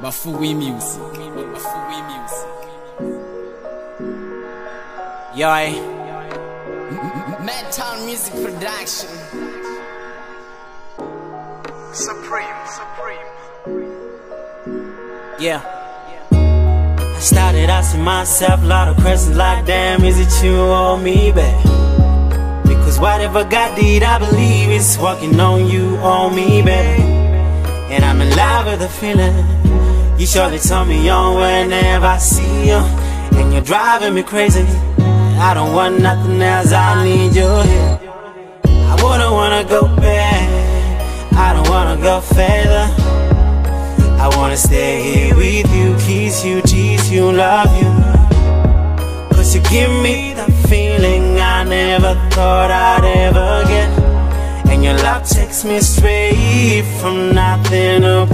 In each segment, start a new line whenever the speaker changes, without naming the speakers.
Bafui Music. Bafui Music.
Yo, eh,
Madtown Music Production.
Supreme, Supreme.
yeah. I started asking myself a lot of questions like, damn, is it you or me, babe? Because whatever God did, I believe it's working on you or me, babe. And I'm in love with the feeling. You surely turn me you're on whenever I see you. And you're driving me crazy. I don't want nothing else, I need you here. I wouldn't wanna go back. I don't wanna go further. I wanna stay here with you, kiss you, tease you, love you. Cause you give me that feeling I never thought I'd ever get. And your love takes me straight from nothing to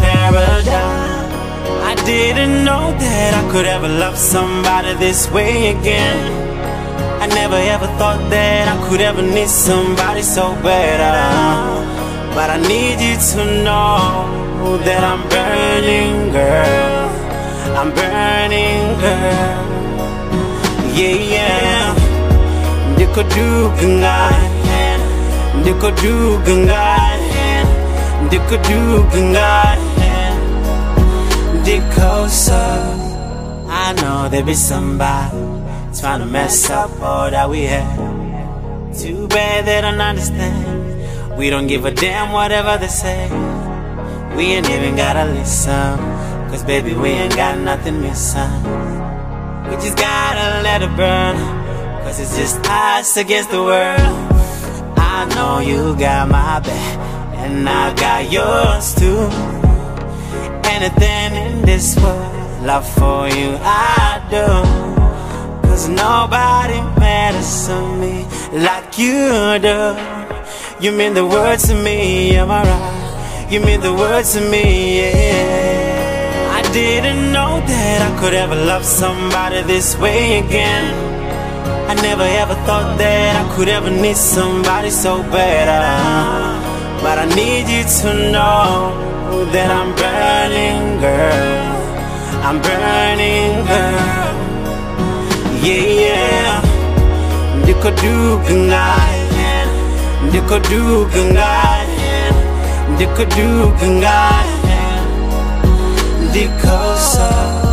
didn't know that I could ever love somebody this way again. I never ever thought that I could ever need somebody so better. But I need you to know that I'm burning, girl. I'm burning, girl. Yeah, yeah. Ndiko dugangai. Ndiko dugangai. Ndiko dugangai. There be somebody trying to mess up all that we had. Too bad they don't understand. We don't give a damn whatever they say. We ain't even gotta listen. Cause baby, we ain't got nothing missing. We just gotta let it burn. Cause it's just us against the world. I know you got my back. And I got yours too. Anything in this world, love for you I do. Cause nobody matters to me like you do. You mean the world to me, am I right? You mean the world to me, yeah. I didn't know that I could ever love somebody this way again. I never ever thought that I could ever need somebody so better. But I need you to know that I'm burning, girl. I'm burning, girl. Yeah, yeah. Ndiko dugangai. Ndiko dugangai. Ndiko dugangai. Ndiko so.